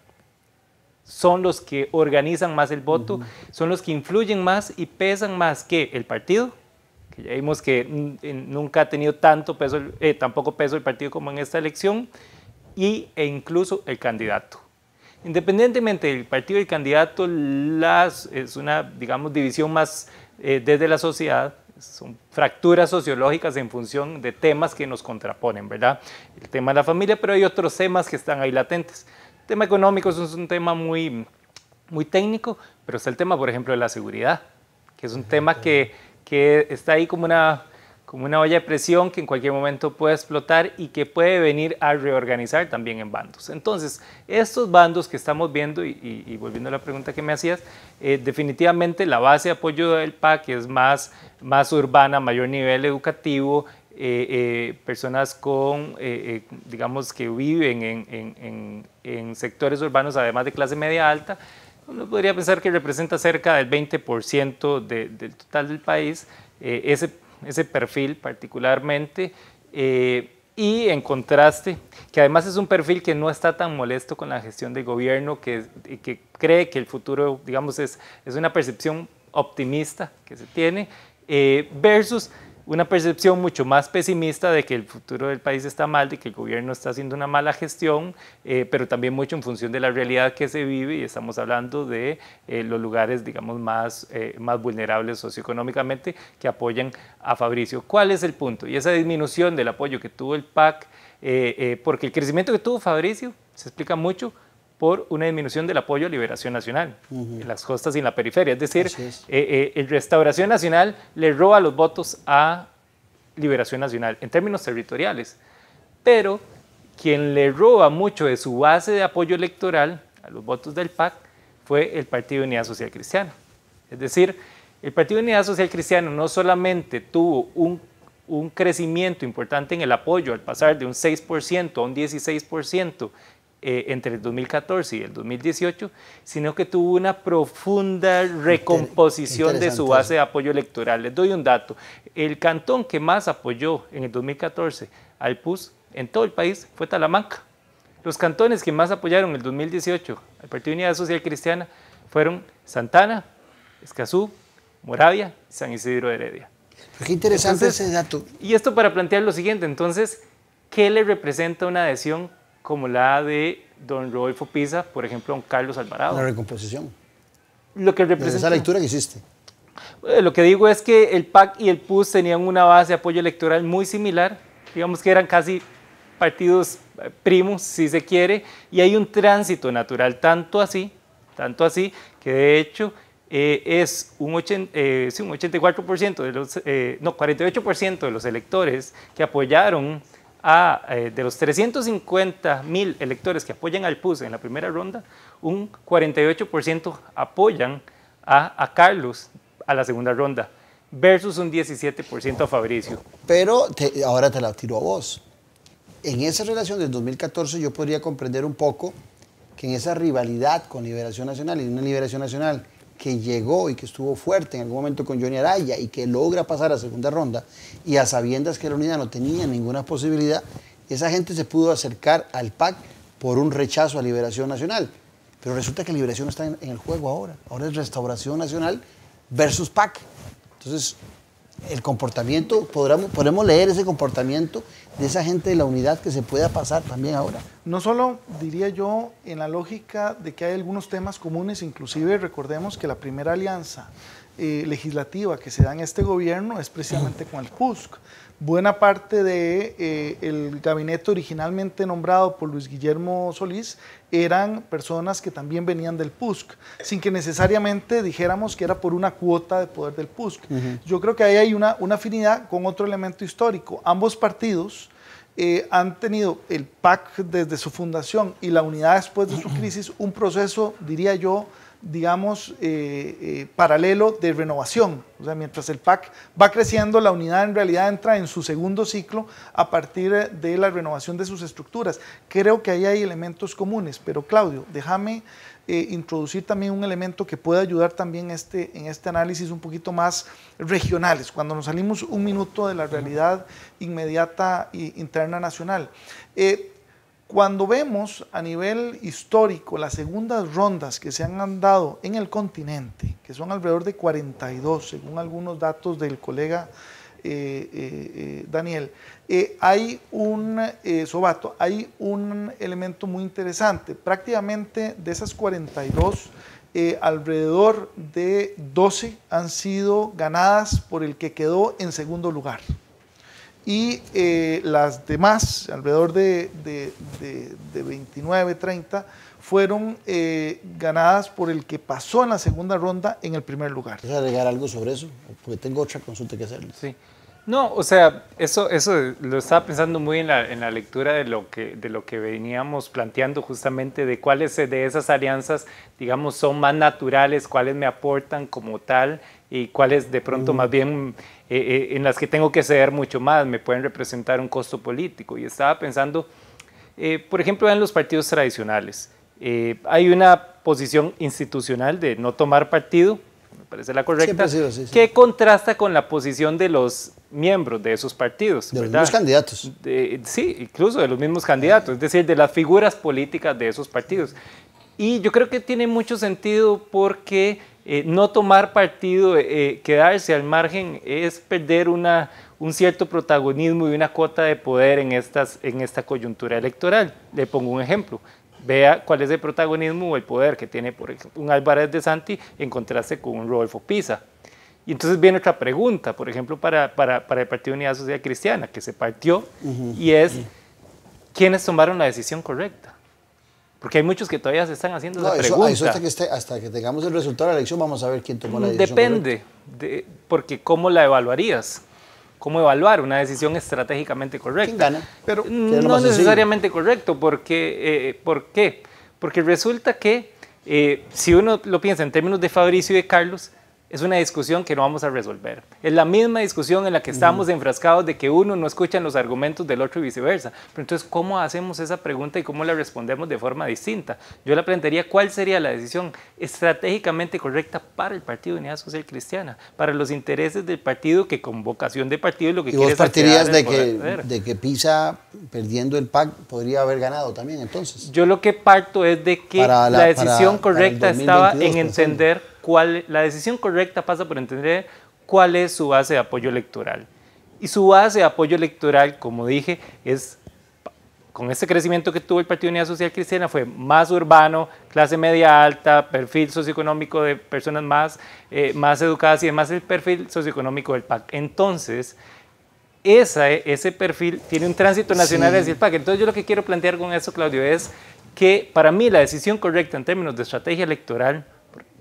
son los que organizan más el voto, son los que influyen más y pesan más que el partido, que ya vimos que nunca ha tenido tanto peso, eh, tampoco peso el partido como en esta elección, y, e incluso el candidato. Independientemente del partido y el candidato, las, es una, digamos, división más eh, desde la sociedad, son fracturas sociológicas en función de temas que nos contraponen, ¿verdad? El tema de la familia, pero hay otros temas que están ahí latentes. El tema económico es un tema muy, muy técnico, pero está el tema, por ejemplo, de la seguridad, que es un tema que, que está ahí como una, como una olla de presión que en cualquier momento puede explotar y que puede venir a reorganizar también en bandos. Entonces, estos bandos que estamos viendo, y, volviendo a la pregunta que me hacías, eh, definitivamente la base de apoyo del PAC es más, más urbana, mayor nivel educativo, eh, eh, personas con, digamos, que viven en, sectores urbanos, además de clase media alta, uno podría pensar que representa cerca del 20% del total del país, ese, ese perfil particularmente. y en contraste, que además es un perfil que no está tan molesto con la gestión del gobierno, que, que cree que el futuro, digamos, es, es una percepción optimista que se tiene, versus una percepción mucho más pesimista de que el futuro del país está mal, de que el gobierno está haciendo una mala gestión, eh, pero también mucho en función de la realidad que se vive y estamos hablando de eh, los lugares, digamos, más, eh, más vulnerables socioeconómicamente que apoyan a Fabricio. ¿Cuál es el punto? Y esa disminución del apoyo que tuvo el PAC, porque el crecimiento que tuvo Fabricio se explica mucho por una disminución del apoyo a Liberación Nacional en las costas y en la periferia. Es decir, eh, eh, el Restauración Nacional le roba los votos a Liberación Nacional en términos territoriales, pero quien le roba mucho de su base de apoyo electoral a los votos del PAC fue el Partido de Unidad Social Cristiana. Es decir, el Partido de Unidad Social Cristiana no solamente tuvo un, un crecimiento importante en el apoyo al pasar de un 6% a un 16% eh, entre el 2014 y el 2018, sino que tuvo una profunda recomposición de su base de apoyo electoral. Les doy un dato. El cantón que más apoyó en el 2014 al PUS en todo el país fue Talamanca. Los cantones que más apoyaron en el 2018 al Partido de Unidad Social Cristiana fueron Santana, Escazú, Moravia y San Isidro de Heredia. qué interesante ese dato. Y esto para plantear lo siguiente, entonces, ¿qué le representa una adhesión como la de don Rodolfo Pisa, por ejemplo, don Carlos Alvarado. La recomposición. Lo que representa... Esa lectura que hiciste. Eh, lo que digo es que el PAC y el PUS tenían una base de apoyo electoral muy similar, digamos que eran casi partidos eh, primos, si se quiere, y hay un tránsito natural, tanto así, tanto así, que de hecho eh, es un, ochen- eh, sí, un 84% de los, eh, no, 48% de los electores que apoyaron a, eh, de los 350 mil electores que apoyan al PUS en la primera ronda, un 48% apoyan a, Carlos a la segunda ronda, versus un 17% a Fabricio. Pero ahora te la tiro a vos. En esa relación del 2014 yo podría comprender un poco que en esa rivalidad con Liberación Nacional y una Liberación Nacional que llegó y que estuvo fuerte en algún momento con Johnny Araya y que logra pasar a segunda ronda y a sabiendas que la unidad no tenía ninguna posibilidad, esa gente se pudo acercar al PAC por un rechazo a Liberación Nacional. Pero resulta que Liberación está en, el juego ahora. Ahora es Restauración Nacional versus PAC. Entonces, el comportamiento, podremos, podemos leer ese comportamiento de esa gente de la unidad que se pueda pasar también ahora. No solo diría yo en la lógica de que hay algunos temas comunes, inclusive recordemos que la primera alianza eh, legislativa que se da en este gobierno es precisamente con el PUSC. Buena parte de eh, el gabinete originalmente nombrado por Luis Guillermo Solís eran personas que también venían del PUSC, sin que necesariamente dijéramos que era por una cuota de poder del PUSC. Yo creo que ahí hay una, una afinidad con otro elemento histórico. Ambos partidos eh, han tenido el PAC desde su fundación y la unidad después de su crisis un proceso, diría yo, digamos, eh, eh, paralelo de renovación. O sea, mientras el PAC va creciendo, la unidad en realidad entra en su segundo ciclo a partir de la renovación de sus estructuras. Creo que ahí hay elementos comunes, pero Claudio, déjame eh, introducir también un elemento que puede ayudar también este, en este análisis un poquito más regionales, cuando nos salimos un minuto de la realidad inmediata e interna nacional. Eh, cuando vemos a nivel histórico las segundas rondas que se han dado en el continente, que son alrededor de 42, según algunos datos del colega eh, eh, eh, Daniel, hay un, Sobato, hay un elemento muy interesante. Prácticamente de esas 42, eh, alrededor de 12 han sido ganadas por el que quedó en segundo lugar y eh, las demás, alrededor de, de, de, de 29, 30, fueron eh, ganadas por el que pasó en la segunda ronda en el primer lugar. ¿Quieres agregar algo sobre eso? Porque tengo otra consulta que hacerles. Sí. No, o sea, eso, eso lo estaba pensando muy en la, en la lectura de lo, que, de lo que veníamos planteando justamente, de cuáles de esas alianzas, digamos, son más naturales, cuáles me aportan como tal y cuáles de pronto Mm. más bien eh, eh, en las que tengo que ceder mucho más, me pueden representar un costo político. Y estaba pensando, eh, por ejemplo, en los partidos tradicionales. Eh, hay una posición institucional de no tomar partido, me parece la correcta, sido así, sí. que contrasta con la posición de los miembros de esos partidos. De los ¿verdad? mismos candidatos. De- sí, incluso de los mismos candidatos, es decir, de las figuras políticas de esos partidos. Y yo creo que tiene mucho sentido porque eh, no tomar partido, eh, quedarse al margen, es perder una, un cierto protagonismo y una cuota de poder en, estas, en esta coyuntura electoral. Le pongo un ejemplo. Vea cuál es el protagonismo o el poder que tiene, por ejemplo, un Álvarez de Santi en contraste con un Rodolfo Pisa. Y entonces viene otra pregunta, por ejemplo, para, para, para el Partido Unidad Social Cristiana, que se partió, y es, ¿quiénes tomaron la decisión correcta? Porque hay muchos que todavía se están haciendo No, esa eso, pregunta. eso hasta, que esté- hasta que tengamos el resultado de la elección vamos a ver quién tomó la decisión. Depende, de, porque ¿cómo la evaluarías? ¿Cómo evaluar una decisión estratégicamente correcta? ¿Quién gana? Pero no necesariamente correcto, porque, eh, ¿por qué? Porque resulta que eh, si uno lo piensa en términos de Fabricio y de Carlos, es una discusión que no vamos a resolver. Es la misma discusión en la que estamos enfrascados de que uno no escucha los argumentos del otro y viceversa. Pero entonces, ¿cómo hacemos esa pregunta y cómo la respondemos de forma distinta? Yo la plantearía cuál sería la decisión estratégicamente correcta para el Partido de Unidad Social Cristiana, para los intereses del partido que con vocación de partido es lo que Y quiere vos es acceder partirías de que, de que Pisa, perdiendo el PAC, podría haber ganado también entonces. Yo lo que parto es de que la, la- decisión para- para el correcta estaba en 2022, pensando. entender cuál, la decisión correcta pasa por entender cuál es su base de apoyo electoral. Y su base de apoyo electoral, como dije, es con este crecimiento que tuvo el Partido Unidad Social Cristiana fue más urbano, clase media alta, perfil socioeconómico de personas más, eh, más educadas y además el perfil socioeconómico del PAC. Entonces, esa, ese perfil tiene un tránsito nacional Sí. hacia el PAC. Entonces yo lo que quiero plantear con eso, Claudio, es que para mí la decisión correcta en términos de estrategia electoral,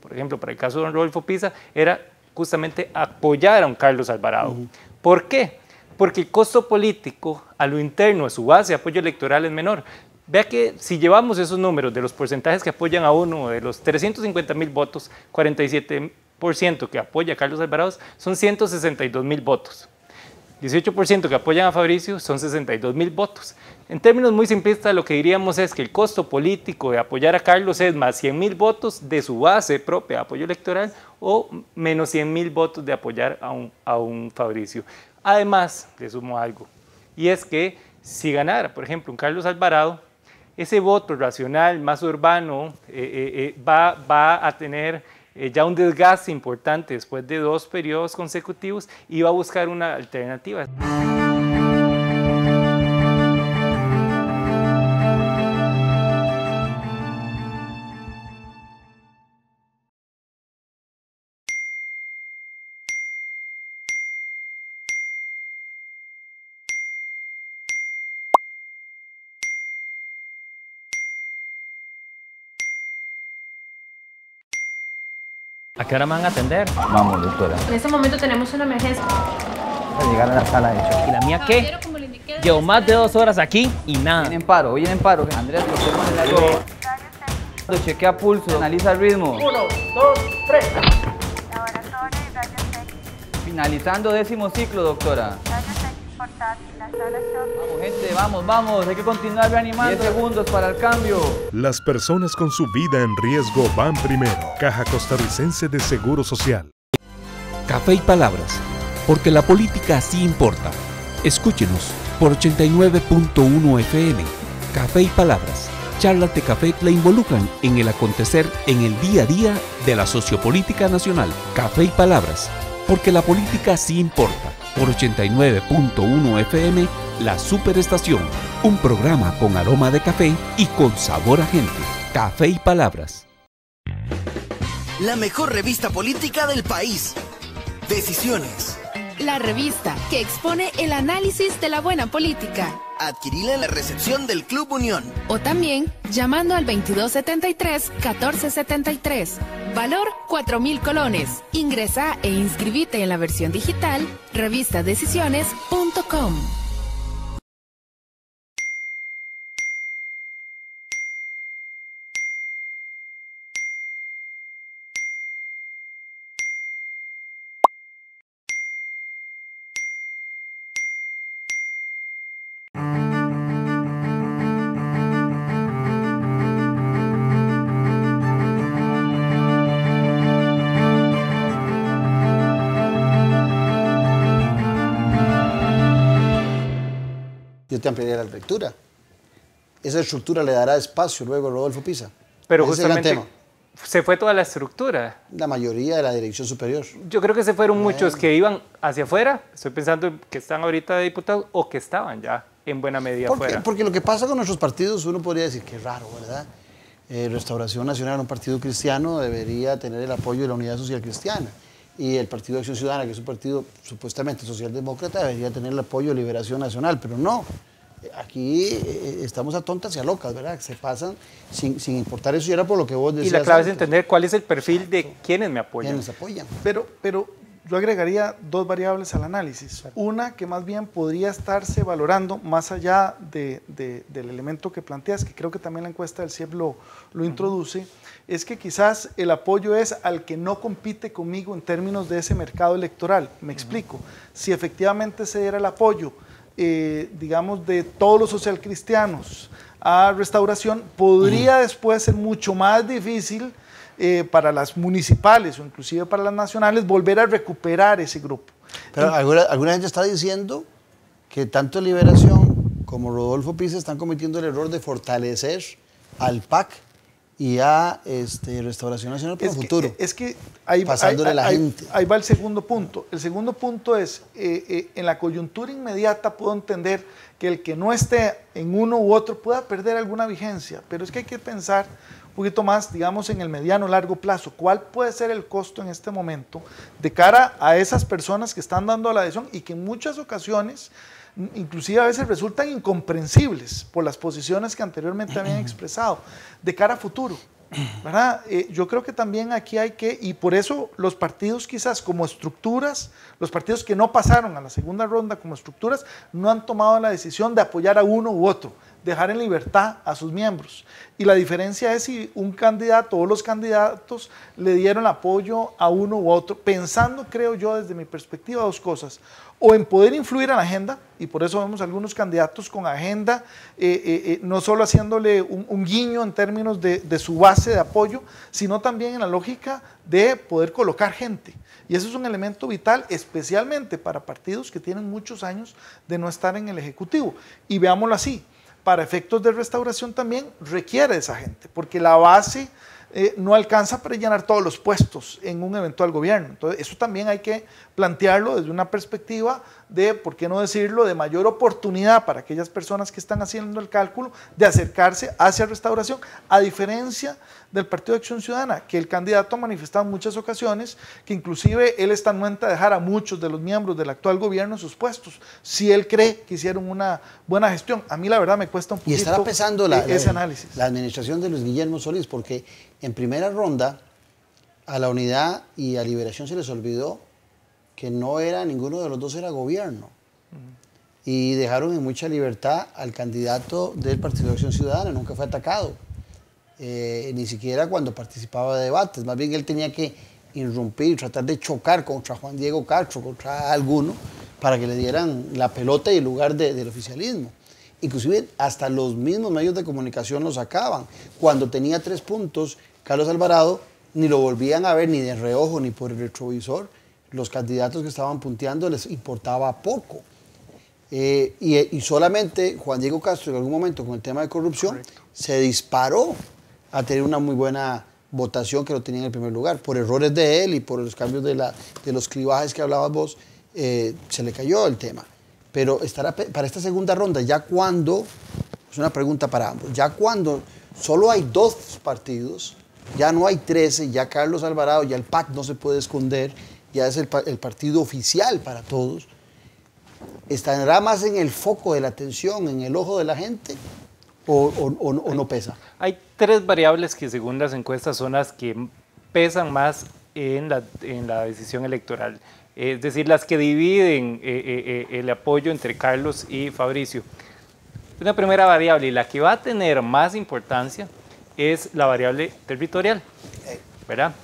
por ejemplo, para el caso de don Rodolfo Pisa, era justamente apoyar a un Carlos Alvarado. ¿Por qué? Porque el costo político a lo interno de su base de apoyo electoral es menor. Vea que si llevamos esos números de los porcentajes que apoyan a uno, de los 350 mil votos, 47% que apoya a Carlos Alvarado son 162 mil votos. 18% que apoyan a Fabricio son 62 mil votos. En términos muy simplistas, lo que diríamos es que el costo político de apoyar a Carlos es más 100 mil votos de su base propia de apoyo electoral o menos 100 mil votos de apoyar a un, a un Fabricio. Además, le sumo algo, y es que si ganara, por ejemplo, un Carlos Alvarado, ese voto racional, más urbano, eh, eh, eh, va, va, a tener ya un desgaste importante después de dos periodos consecutivos y va a buscar una alternativa. ¿A qué hora me van a atender? Vamos, doctora. En este momento tenemos una emergencia. Para llegar a la sala de hecho. ¿Y la mía qué? Llevo más de dos horas aquí y nada. Viene en paro, viene en paro. Andrés, en el algo. Chequea pulso, analiza el ritmo. Uno, dos, tres. Finalizando décimo ciclo, doctora. Portátil, la sala. Vamos, gente, vamos, vamos. Hay que continuar reanimando. 10 segundos para el cambio. Las personas con su vida en riesgo van primero. Caja Costarricense de Seguro Social. Café y Palabras, porque la política sí importa. Escúchenos por 89.1 FM. Café y Palabras. Charlas de café le involucran en el acontecer en el día a día de la sociopolítica nacional. Café y Palabras, porque la política sí importa. Por 89.1 FM, La Superestación. Un programa con aroma de café y con sabor a gente. Café y Palabras. La mejor revista política del país. Decisiones. La revista que expone el análisis de la buena política. Adquirila en la recepción del Club Unión. O también llamando al 2273-1473. Valor 4.000 colones. Ingresa e inscribite en la versión digital revistadecisiones.com. Yo te ampliaría la lectura. Esa estructura le dará espacio luego a Rodolfo Pisa. Pero Ese es el gran justamente se fue toda la estructura. La mayoría de la dirección superior. Yo creo que se fueron muchos que iban hacia afuera. Estoy pensando en que están ahorita de diputados o que estaban ya en buena medida ¿Por qué? Porque lo que pasa con nuestros partidos, uno podría decir que raro, ¿verdad? Eh, Restauración Nacional, un partido cristiano, debería tener el apoyo de la Unidad Social Cristiana. Y el Partido de Acción Ciudadana, que es un partido supuestamente socialdemócrata, debería tener el apoyo de Liberación Nacional, pero no. Aquí eh, estamos a tontas y a locas, ¿verdad? Se pasan sin, sin importar eso y era por lo que vos Y decías. la clave es entender cuál es el perfil de quienes me apoyan. ¿Quiénes apoyan? Pero, pero yo agregaría dos variables al análisis. Una que más bien podría estarse valorando más allá de- de- del elemento que planteas, que creo que también la encuesta del CIEP lo, lo introduce, es que quizás el apoyo es al que no compite conmigo en términos de ese mercado electoral. Me explico. Si efectivamente se diera el apoyo, eh, digamos, de todos los socialcristianos a restauración, podría después ser mucho más difícil eh, para las municipales o inclusive para las nacionales volver a recuperar ese grupo. Pero alguna, alguna gente está diciendo que tanto Liberación como Rodolfo Pisa están cometiendo el error de fortalecer al PAC y a este, Restauración Nacional para el que- futuro. es que ahí, Pasándole ahí- la ahí- gente. ahí va el segundo punto. El segundo punto es, eh, eh, en la coyuntura inmediata puedo entender que el que no esté en uno u otro pueda perder alguna vigencia, pero es que hay que pensar un poquito más, digamos, en el mediano largo plazo. ¿Cuál puede ser el costo en este momento de cara a esas personas que están dando la adhesión y que en muchas ocasiones inclusive a veces resultan incomprensibles por las posiciones que anteriormente habían expresado de cara a futuro? ¿verdad? Eh, yo creo que también aquí hay que, y por eso los partidos quizás como estructuras, los partidos que no pasaron a la segunda ronda como estructuras, no han tomado la decisión de apoyar a uno u otro, dejar en libertad a sus miembros. Y la diferencia es si un candidato o los candidatos le dieron apoyo a uno u otro, pensando, creo yo, desde mi perspectiva, dos cosas o en poder influir en la agenda, y por eso vemos algunos candidatos con agenda, eh, eh, eh, no solo haciéndole un, guiño en términos de, de, su base de apoyo, sino también en la lógica de poder colocar gente. Y eso es un elemento vital, especialmente para partidos que tienen muchos años de no estar en el Ejecutivo. Y veámoslo así, para efectos de restauración también requiere esa gente, porque la base eh, no alcanza para llenar todos los puestos en un eventual gobierno. Entonces, eso también hay que plantearlo desde una perspectiva de, ¿por qué no decirlo?, de mayor oportunidad para aquellas personas que están haciendo el cálculo de acercarse hacia restauración, a diferencia del Partido de Acción Ciudadana, que el candidato ha manifestado en muchas ocasiones que inclusive él está anuente a dejar a muchos de los miembros del actual gobierno en sus puestos, si él cree que hicieron una buena gestión. A mí la verdad me cuesta un poquito y estará pesando la, ese análisis. La administración de Luis Guillermo Solís, porque en primera ronda a la unidad y a liberación se les olvidó que no era ninguno de los dos era gobierno. Y dejaron en mucha libertad al candidato del Partido de Acción Ciudadana, nunca fue atacado, eh, ni siquiera cuando participaba de debates, más bien él tenía que irrumpir, tratar de chocar contra Juan Diego Castro, contra alguno, para que le dieran la pelota y el lugar del oficialismo. Inclusive hasta los mismos medios de comunicación lo sacaban. Cuando tenía tres puntos, Carlos Alvarado ni lo volvían a ver ni de reojo ni por el retrovisor los candidatos que estaban punteando les importaba poco. Eh, y, solamente Juan Diego Castro en algún momento con el tema de corrupción se disparó a tener una muy buena votación que lo tenía en el primer lugar. Por errores de él y por los cambios de, la, de los clivajes que hablabas vos, eh, se le cayó el tema. Pero estará para esta segunda ronda, ya cuando, es una pregunta para ambos, ya cuando solo hay dos partidos, ya no hay 13, ya Carlos Alvarado, ya el PAC no se puede esconder, ya es el, partido oficial para todos, ¿estará más en el foco de la atención, en el ojo de la gente o, no pesa? Hay tres variables que según las encuestas son las que pesan más en la, en la decisión electoral, es decir, las que dividen eh, eh, eh, el apoyo entre Carlos y Fabricio. Una primera variable y la que va a tener más importancia es la variable territorial, ¿verdad?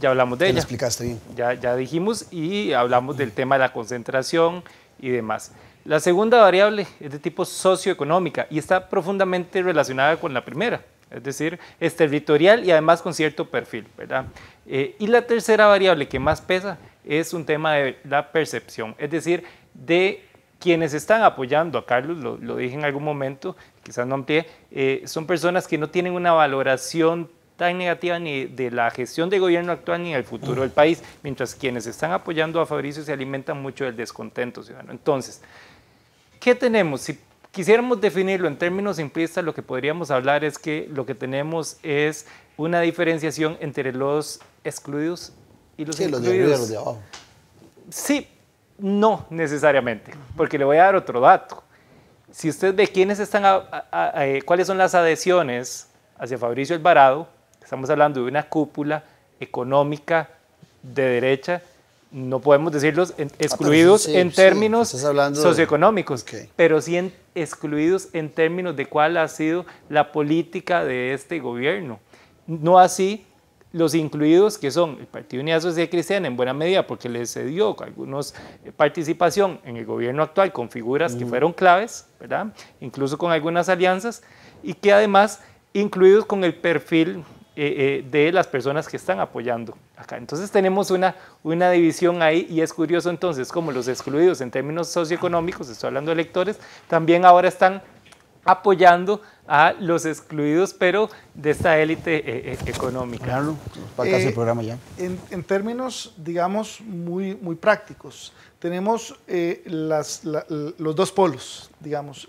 ya hablamos de ella. explicaste bien. Ya, ya dijimos y hablamos del tema de la concentración y demás. La segunda variable es de tipo socioeconómica y está profundamente relacionada con la primera, es decir, es territorial y además con cierto perfil, ¿verdad? Eh, y la tercera variable que más pesa es un tema de la percepción, es decir, de quienes están apoyando a Carlos, lo, dije en algún momento, quizás no amplié, eh, son personas que no tienen una valoración tan negativa ni de la gestión de gobierno actual ni del futuro del país, mientras quienes están apoyando a Fabricio se alimentan mucho del descontento ciudadano. Entonces, ¿qué tenemos? Si quisiéramos definirlo en términos simplistas, lo que podríamos hablar es que lo que tenemos es una diferenciación entre los excluidos y los sí, incluidos. Los de, abajo. Sí, no necesariamente, porque le voy a dar otro dato. Si usted ve quiénes están, eh, cuáles son las adhesiones hacia Fabricio Alvarado, Estamos hablando de una cúpula económica de derecha, no podemos decirlos ah, excluidos en términos socioeconómicos, pero sí excluidos en términos de cuál ha sido la política de este gobierno. No así los incluidos que son el Partido Unidad Social Cristiana en buena medida porque les cedió algunos eh, participación en el gobierno actual con figuras que fueron claves, ¿verdad? Incluso con algunas alianzas y que además incluidos con el perfil eh, eh, de las personas que están apoyando acá. Entonces tenemos una, una división ahí y es curioso entonces como los excluidos en términos socioeconómicos, estoy hablando de electores, también ahora están apoyando a los excluidos, pero de esta élite eh, económica. Claro, para el programa ya. En, en, términos, digamos, muy, muy prácticos, tenemos las, los dos polos, digamos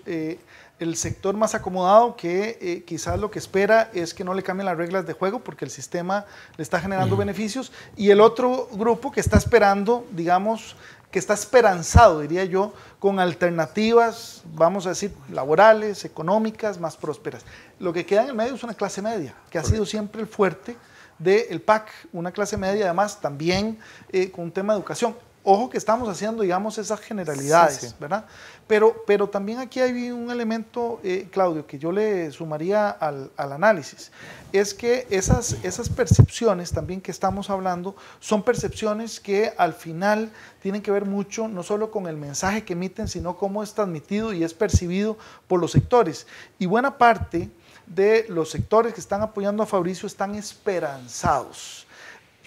el sector más acomodado que eh, quizás lo que espera es que no le cambien las reglas de juego porque el sistema le está generando beneficios y el otro grupo que está esperando, digamos, que está esperanzado, diría yo, con alternativas, vamos a decir, laborales, económicas, más prósperas. Lo que queda en el medio es una clase media, que ha sido siempre el fuerte del PAC, una clase media además también eh, con un tema de educación. Ojo que estamos haciendo, digamos, esas generalidades, Sí, sí. ¿verdad? Pero, pero también aquí hay un elemento, eh, Claudio, que yo le sumaría al, al análisis. Es que esas, esas percepciones también que estamos hablando son percepciones que al final tienen que ver mucho no solo con el mensaje que emiten, sino cómo es transmitido y es percibido por los sectores. Y buena parte de los sectores que están apoyando a Fabricio están esperanzados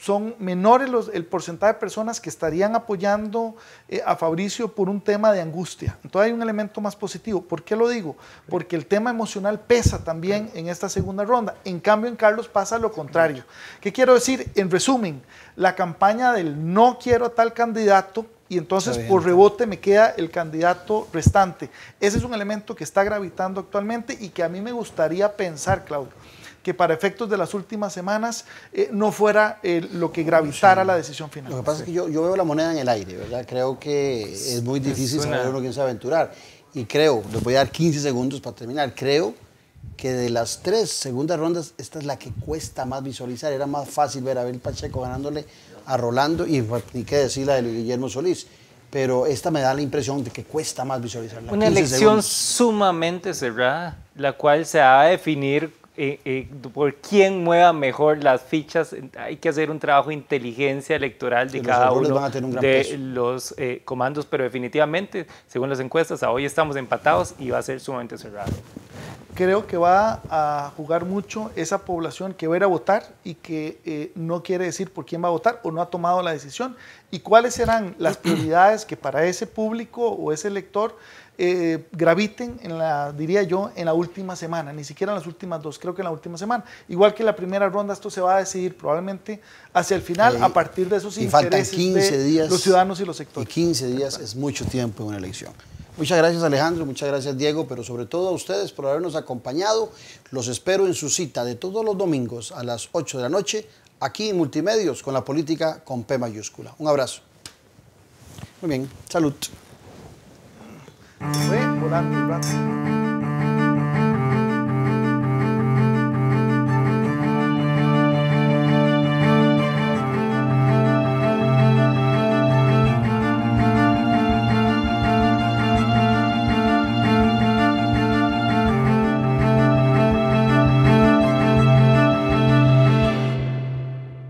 son menores los- el porcentaje de personas que estarían apoyando eh, a Fabricio por un tema de angustia. Entonces hay un elemento más positivo. ¿Por qué lo digo? Porque el tema emocional pesa también en esta segunda ronda. En cambio, en Carlos pasa lo contrario. ¿Qué quiero decir? En resumen, la campaña del no quiero a tal candidato y entonces por rebote me queda el candidato restante. Ese es un elemento que está gravitando actualmente y que a mí me gustaría pensar, Claudio, que para efectos de las últimas semanas eh, no fuera eh, lo que gravitara la decisión final. Lo que pasa es que yo, yo veo la moneda en el aire, ¿verdad? Creo que es muy difícil una- saber uno quién se va a aventurar. Y creo, les voy a dar 15 segundos para terminar, creo que de las tres segundas rondas, esta es la que cuesta más visualizar. Era más fácil ver a Abel Pacheco ganándole a Rolando y pues, ni qué decir la de Guillermo Solís. Pero esta me da la impresión de que cuesta más visualizarla. Una 15 elección segundos. sumamente cerrada, la cual se va a definir eh, eh, por quién mueva mejor las fichas. Hay que hacer un trabajo de inteligencia electoral de cada uno un de peso. los eh, comandos, pero definitivamente, según las encuestas, a hoy estamos empatados y va a ser sumamente cerrado. Creo que va a jugar mucho esa población que va a ir a votar y que eh, no quiere decir por quién va a votar o no ha tomado la decisión y cuáles serán las prioridades que para ese público o ese elector eh, graviten en la, diría yo, en la última semana, ni siquiera en las últimas dos, creo que en la última semana. Igual que la primera ronda, esto se va a decidir probablemente hacia el final a partir de esos y intereses 15 de días. los ciudadanos y los Y sectores. 15 días es mucho tiempo en una elección. Muchas gracias Alejandro, muchas gracias Diego, pero sobre todo a ustedes por habernos acompañado. Los espero en su cita de todos los domingos a las 8 de la noche, aquí en Multimedios, con la política con P mayúscula. Un abrazo. Muy bien, salud. Fue volando el rato.